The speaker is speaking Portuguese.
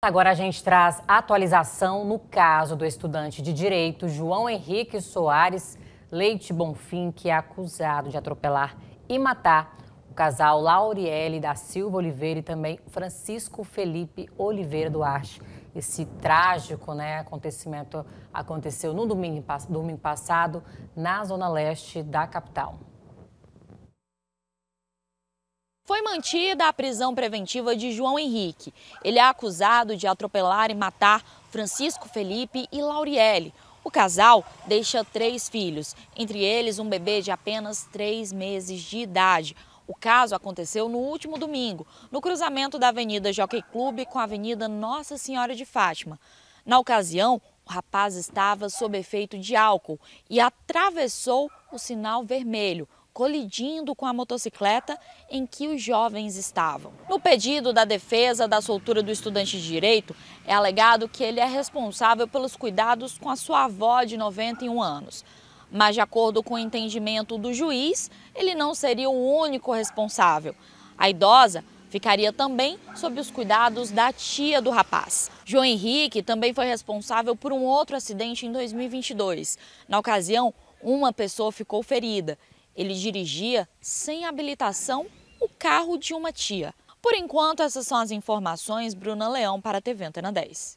Agora a gente traz atualização no caso do estudante de direito João Henrique Soares Leite Bonfim, que é acusado de atropelar e matar o casal Lauriele da Silva Oliveira e também Francisco Felipe Oliveira Duarte. Esse trágico né, acontecimento aconteceu no domingo, domingo passado na zona leste da capital. Foi mantida a prisão preventiva de João Henrique. Ele é acusado de atropelar e matar Francisco Felipe e Lauriele. O casal deixa três filhos, entre eles um bebê de apenas três meses de idade. O caso aconteceu no último domingo, no cruzamento da Avenida Jockey Clube com a Avenida Nossa Senhora de Fátima. Na ocasião, o rapaz estava sob efeito de álcool e atravessou o sinal vermelho, colidindo com a motocicleta em que os jovens estavam. No pedido da defesa da soltura do estudante de direito, é alegado que ele é responsável pelos cuidados com a sua avó de 91 anos. Mas, de acordo com o entendimento do juiz, ele não seria o único responsável. A idosa ficaria também sob os cuidados da tia do rapaz. João Henrique também foi responsável por um outro acidente em 2022. Na ocasião, uma pessoa ficou ferida ele dirigia sem habilitação o carro de uma tia. Por enquanto, essas são as informações. Bruna Leão para a TV Antena 10.